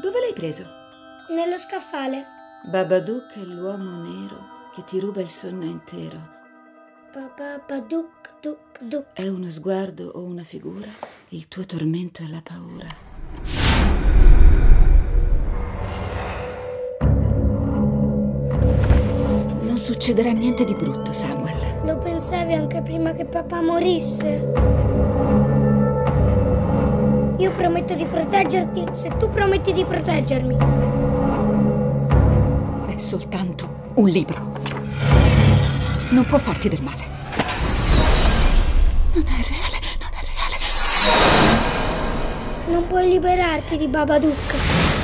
Dove l'hai preso? Nello scaffale. Babadook è l'uomo nero che ti ruba il sonno intero. Babadook, duk, duk. È uno sguardo o una figura? Il tuo tormento è la paura. Non succederà niente di brutto, Samuel. Lo pensavi anche prima che papà morisse? Prometto di proteggerti se tu prometti di proteggermi. È soltanto un libro. Non può farti del male. Non è reale, non è reale. Non puoi liberarti di Babadook.